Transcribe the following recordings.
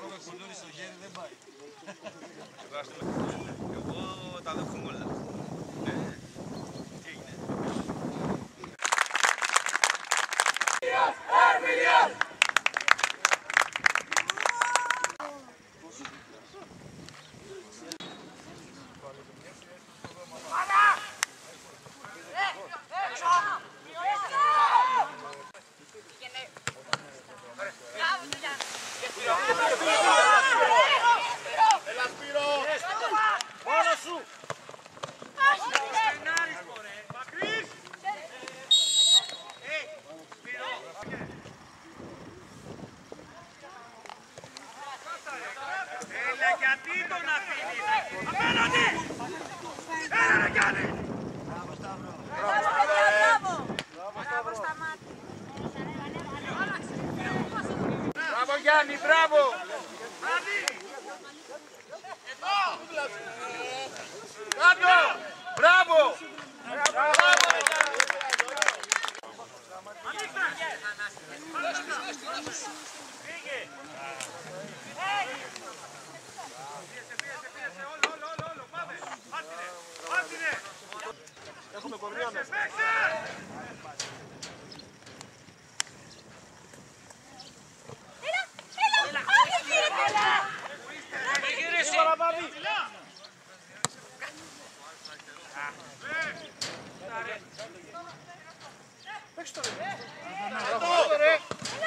με κουλούρι στο χέρι δεν πάει. Εγώ τα δέχομαι όλα. Ναι. Τι έγινε. Έλα, γιατί τον αφήνεις. Απέναντι. Έλα, ρε Γιάννη. Μπράβο Γιάννη,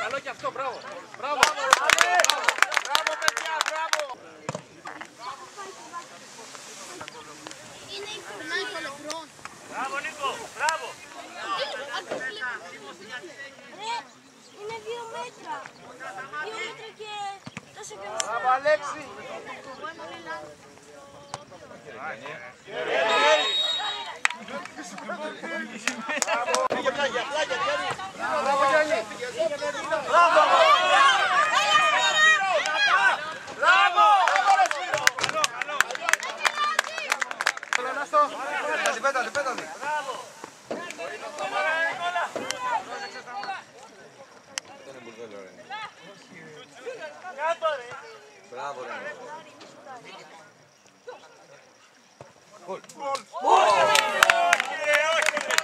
Καλό και αυτό, μπράβο! Μπράβο! Μπράβο παιδιά, μπράβο! Είναι η περνάει το λεπτρόν. Μπράβο, Νίκο. Μπράβο. Ρε, είναι δύο μέτρα. Δύο μέτρα και τόσο και Μπράβο Αλέξη! Πήγε πλάγια, πλάγια, Γιάννη! Μπράβο Γιάννη! Μπράβο! Μπράβο! Μπράβο ρε Σπύρο! Καλό, καλό. Θέλω να στο... Πέτασε, πέτασε, πέτασε! Κάτω, ρε. Μπράβο ρε! Όχι, ρε, όχι, ρε.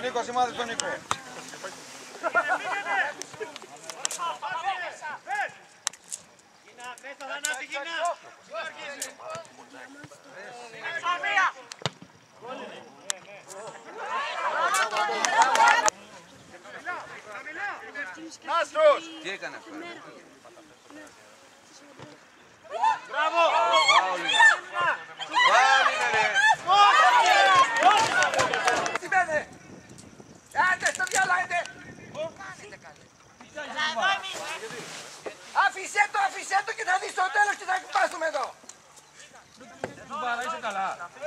Τον Νίκο, τον Νίκο, σημάδι τον Νίκο! Πες. Γίνα, πες το Θανάση, γίνα. Αμία. Νάστρος! Τι έκανε αυτό; Μπράβο. Πάλι είναι ρε! Τι μένε! Άντε στο διάλο, άντε! Άφησέ το, άφησέ το και θα δεις στο τέλος και θα κουπάσουμε εδώ!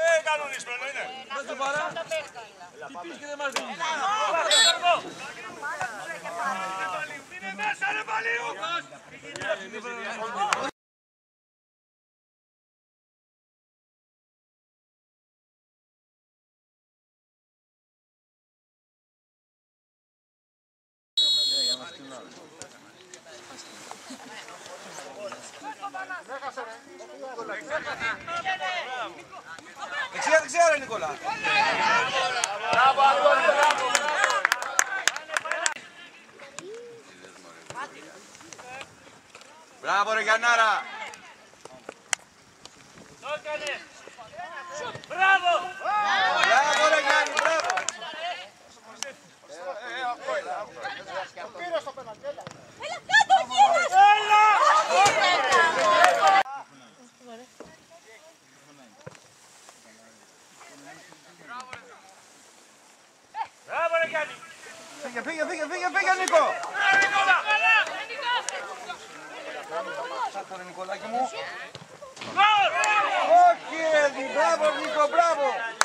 Ε, κανονισμένο είναι. Είναι μέσα, ρε Παλίου. Δεξιά, δεξιά ρε Νικόλα! Μπράβο, Αντώνη, μπράβο! Μπράβο ρε Γιαννάρα! Το έκανε. Μπράβο. Μπράβο ρε Γιάννη, μπράβο! Έλα κάτω, κύριος! Έλα. Μπράβο, ρε Γιάννη. Φύγε, φύγε, φύγε, φύγε, φύγε Νίκο! Nicolás. Nicolás. Nicolás. Nicolás.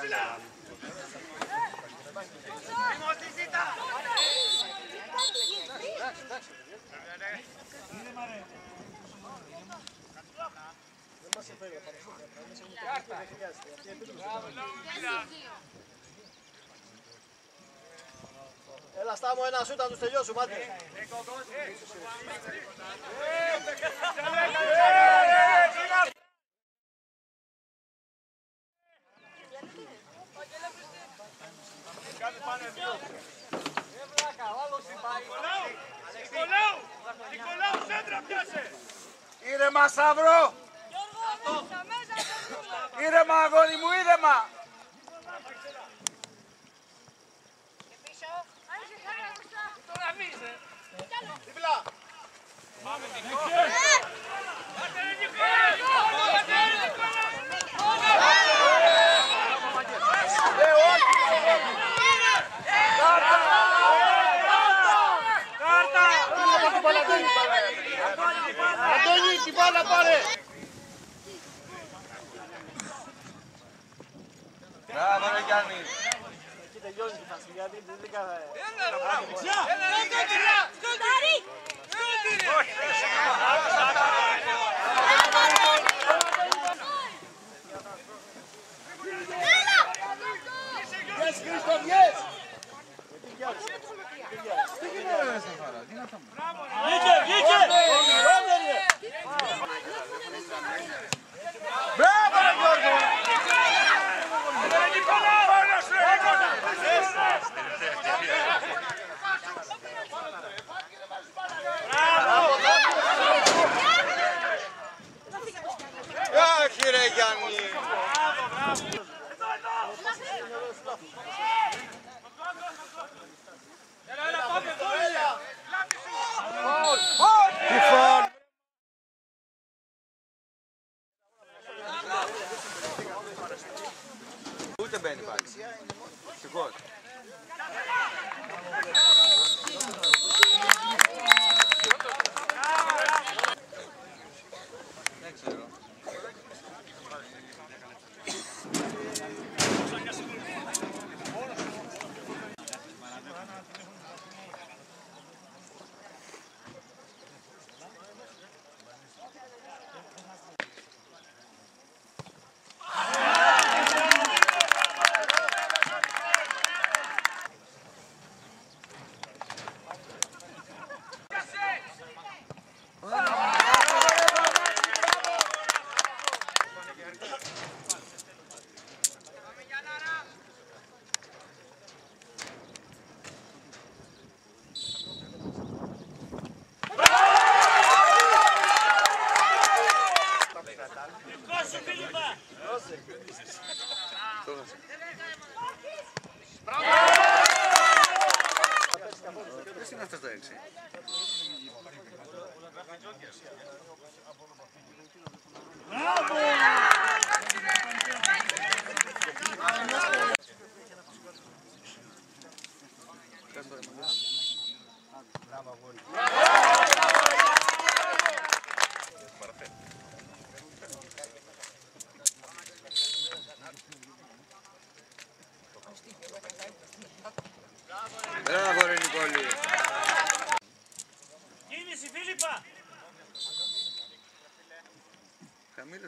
Όχι! Έλα στάμω ένα σούτα να τους τελειώσουμε, Νικολάου! Νικολάου, σέντρα πιάσε! Ήρεμα Σταύρο! Ήρεμα αγόρι μου, ήρεμα! Δίπλα. Αντώνη, Μπράβο ρε Γιάννη! Εκεί τελειώνει η φάση, γιατί τελικά θα... Yes,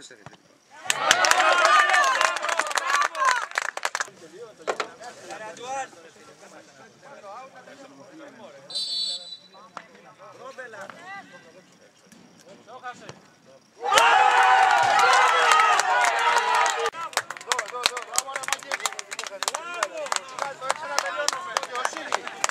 τέσσερις. Bravo!